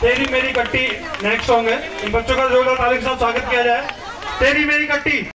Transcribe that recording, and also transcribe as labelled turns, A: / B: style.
A: तेरी मेरी कट्टी नेक्स्ट सॉन्ग है। इन बच्चों का जोरदार ताली साहब साथ स्वागत किया जाए। तेरी मेरी कट्टी।